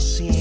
see